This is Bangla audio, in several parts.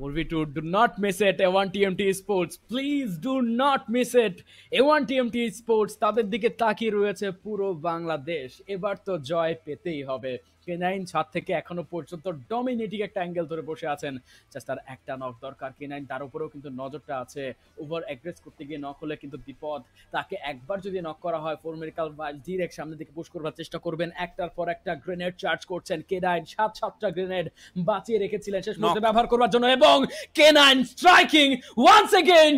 4v2, do not miss it. A1 TMT Sports, please do not miss it. A1 TMT Sports তাদের দিকে তাকিয়ে রয়েছে পুরো বাংলাদেশ। এবার তো জয় পেতেই হবে। কেনাইন ছাদ থেকে এখনও পর্যন্ত ডমিনেটিং একটা অ্যাঙ্গেল ধরে বসে আছেন। জাস্ট তার একটা নক দরকার। কেনাইন তার উপরেও কিন্তু নজরটা আছে। ওভার অ্যাগ্রেস করতে গিয়ে নক হলে কিন্তু বিপদ। তাকে একবার যদি নক করা হয় ফোর মেডিকাল ডিরেক্ট সামনের দিকে পুশ করবার চেষ্টা করবেন। একটার পর একটা গ্রেনেড চার্জ করছেন। কেনাইন সাত সাতটা গ্রেনেড বাঁচিয়ে রেখেছিলেন। শেষ মুহূর্তে ব্যবহার করবার জন্য। এবং কেনাইন স্ট্রাইকিং ওয়ান্স এগেইন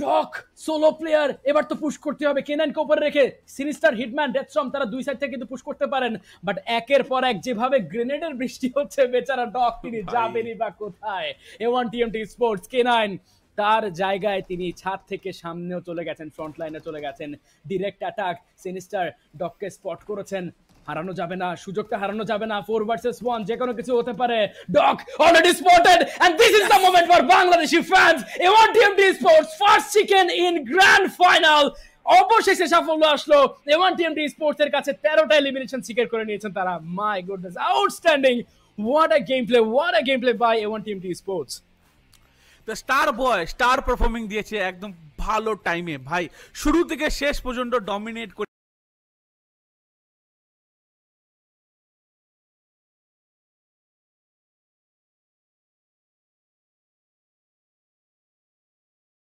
টক সোলো প্লেয়ার এবার তো পুশ করতে হবে। কেনানকে উপরে রেখে সিনিস্টার হিটম্যান ডেথস্ট্রম তারা দুই সাইড থেকে কিন্তু পুশ করতে পারেন। বাট একের পর এক যেভাবে গ্রেনেডের বৃষ্টি হচ্ছে বেচারা ডক তিনি যাবেনই বা কোথায়? A one TMT sports Canine তার জায়গায় তিনি ছাদ থেকে সামনেও চলে গেছেন ফ্রন্ট লাইনে চলে গেছেন। ডিরেক্ট অ্যাটাক সিনিস্টার ডককে স্পট করেছেন। হারানো যাবে না, সুযোগটা হারানো যাবে না ফোর ভার্সেস ওয়ান যে কোনো কিছু হতে পারে। Doc already spotted and this is the moment for Bangladeshi fans A one TMT sports first chicken in grand final অবশেষে সাফল্য আসলো এ ওয়ান টিএমটি স্পোর্টস এর কাছে তেরোটা এলিমিনেশন সিকিউর করে নিয়েছেন তারা। My goodness outstanding what a game play what a game play by A one TMT sports তো স্টার বয় স্টার পারফর্মিং দিয়েছে একদম ভালো টাইমে ভাই, শুরু থেকে শেষ পর্যন্ত ডমিনেট করে